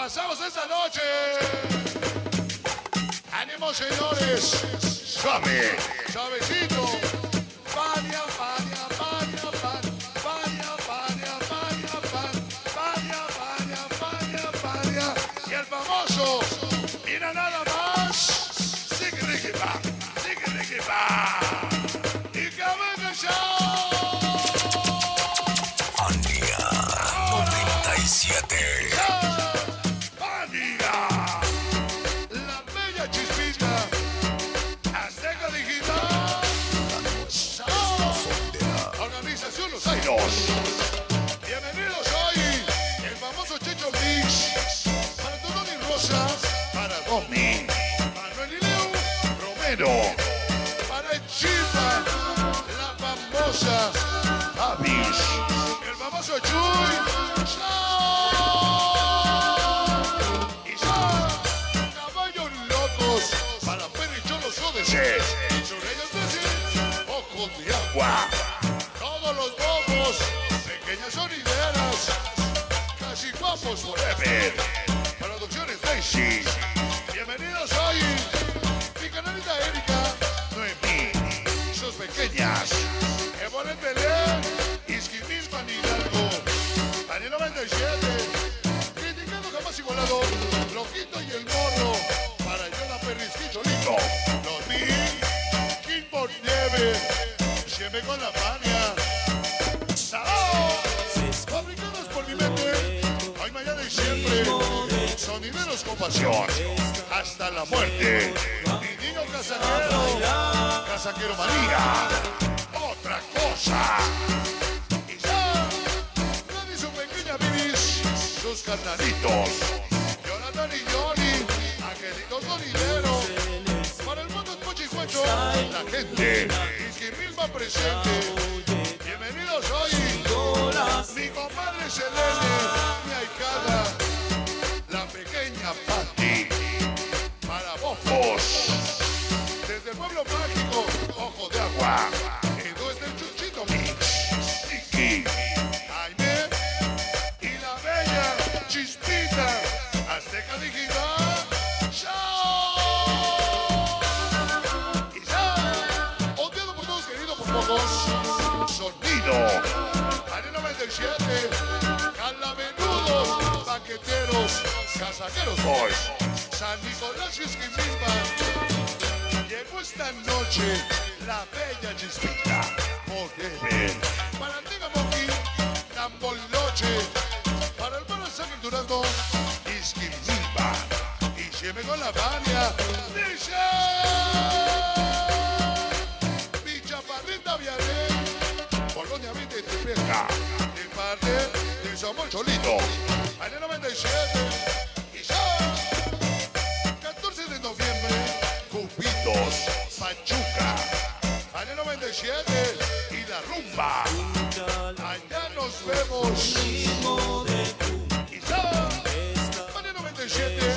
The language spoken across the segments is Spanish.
Avanzamos esta noche. Ánimo, señores. Suave. Suavecito. Bienvenidos hoy. El famoso Checho Mix. Para Tony Rosa. Para Domi. Manuel y Leo Romero. Para el Chifa. La famosa Avis. El famoso Chuy. Y ya. Caballos locos. Para Pericholos ODS. Son ellos decir. Ojos de agua. Guapos forever. Producciones Daisy. Bienvenidos hoy. Mi canalita Erika. Noemí. Sus pequeñas. Ebonet Belén. Isquimisma Hidalgo. Daniel 97. Criticando jamás igualado. Loquito y el morro. Para Yona Perrisquito Lindo. Los. King por nieve. Siempre con la pania. Sonideros con pasión. Hasta la muerte. Mi niño casaquero. Casaquero María. Otra cosa. Y ya. Su pequeña Vivis. Sus carnalitos. Jonathan y Johnny. Angelitos sonideros. Para el mundo es Pochi y Cuecho, la gente. Y que Milma presente. Bienvenidos hoy. Mi compadre Selene, mi ahijada, Desde el pueblo mágico, ojo de agua. Edo es del Chuchito. Tiki. Jaime. Y la bella Chispita. Azteca Digital. ¡Chao! Y ya. Odiado por todos, querido por pocos. Sonido. Año 97. Calavenudos. Baqueteros. Casaqueros Boys. San Nicolás y Esquimilpa. Llegó esta noche la bella chispita. Forever. Para Antigua Monkey. Tamboloche. Para el hermano San Durando. Isquimilpa. Y siempre con la bania. Dice. Mi chaparrita Vianey. Polonia 20 Tripeca. De parte de Samuel Cholito. Año 97. 97 y la rumba. Allá nos vemos. Ya. Año 97,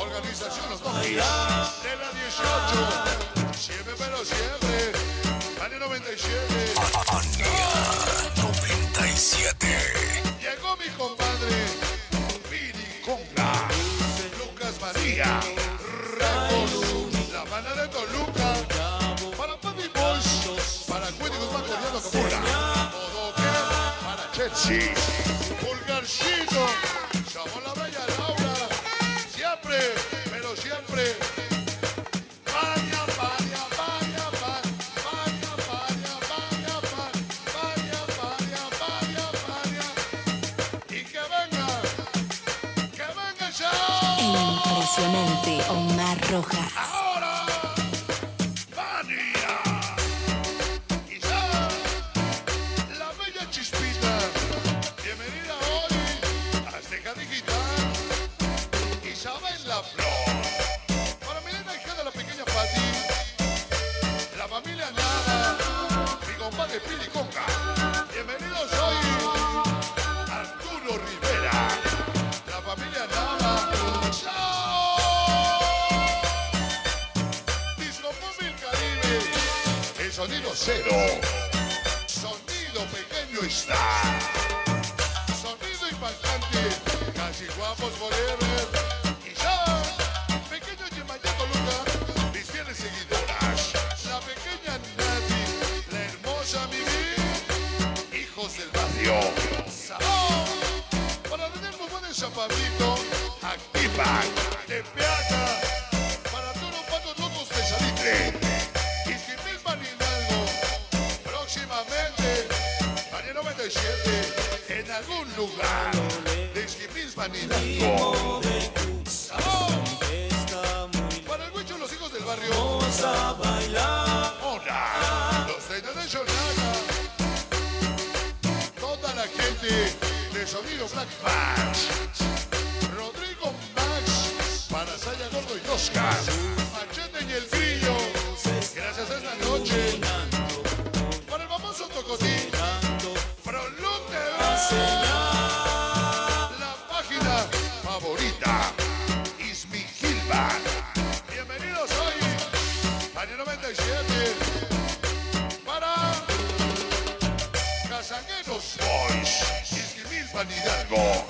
organización Los Doggies. De la 18, Chetsi, Pulgarcito, somos la bella Laura, siempre, pero siempre. Impresionante Omar Rojas. Cero. Sonido pequeño está. Sonido impactante. Casi igual. vamos forever. Ya, pequeño Yemayako Luca, mis fieles seguidoras. La pequeña Nati, la hermosa Mimi, hijos del barrio. Sabor, para tener un buen chapabrito, activa, peaca, algún lugar de. Para el huicho, los hijos del barrio. Vamos a bailar. Hola, los de International. Toda la gente de Sonido Black Max. Rodrigo Max, para Saya Gordo y Oscar. La página favorita. Ismi Gilman. Bienvenidos hoy. Año 97. Para Casangueros Boys. Isquimilpan Hidalgo.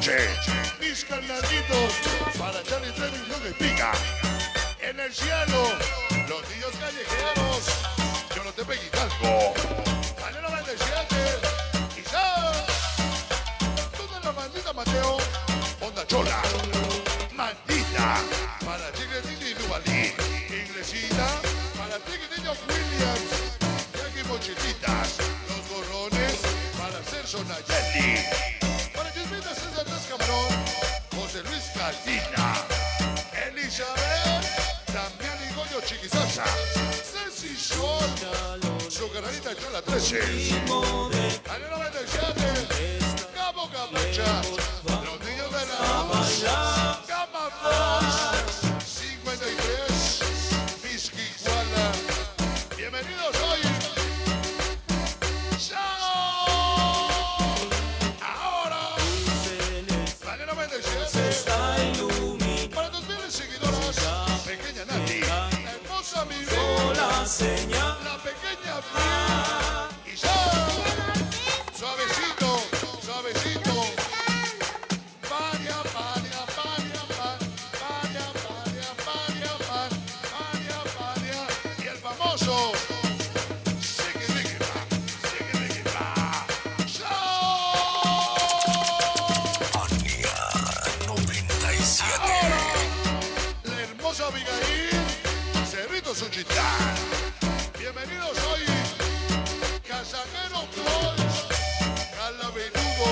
Noche, mis carnalitos para Charlie Trevis no me pica. En el cielo, los niños callejeros, yo no te pegué talco. Año 97, y ya, toda la maldita Mateo, onda chola. Maldita, para Chiquitito y Duvalí. Inglesita, para Chiquitito Williams. Jackie Mochilitas, los gorrones, para Celso Nayeli. Sasa, Ceci Shona, Sugaranita ya la 13. Año 97, Cabo Campecha, los niños de la Cama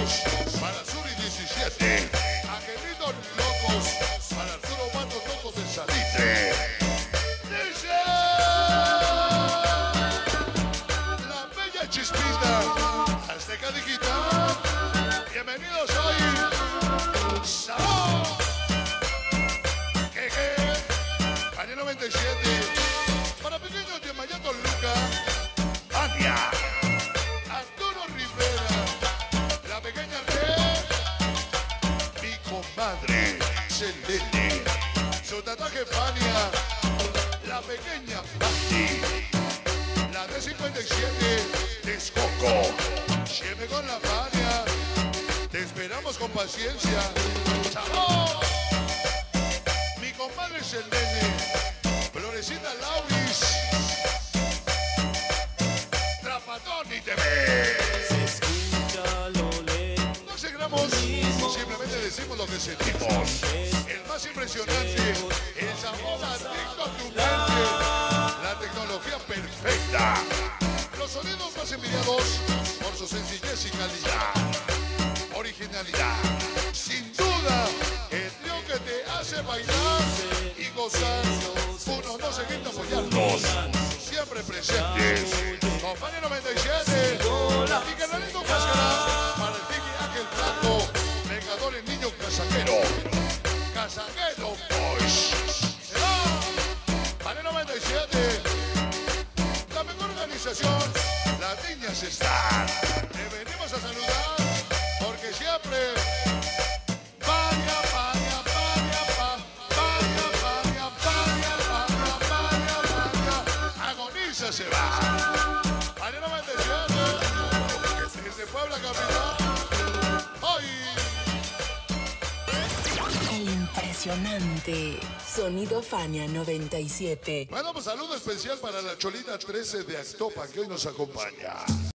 much. Su tatuaje Fania, la pequeña Patti, la de 57, Texcoco, siempre con la Fania, te esperamos con paciencia, ¡Sabor! Mi compadre es el nene. Florecita Lauris. Trapatoni TV. No exageramos, simplemente decimos lo que sentimos. Más impresionante, el sabor adicto. La tecnología perfecta. Los sonidos más envidiados por su sencillez y calidad. Originalidad. Sin duda, el trío que te hace bailar y gozar. Uno, dos, seguir apoyarnos. Siempre presentes. Compañero 97. Y Carnalito Cascará. Se va. Desde Puebla Capital. ¡Ay! El impresionante Sonido Fania 97. Bueno, pues saludo especial para la Cholita 13 de Actopan que hoy nos acompaña.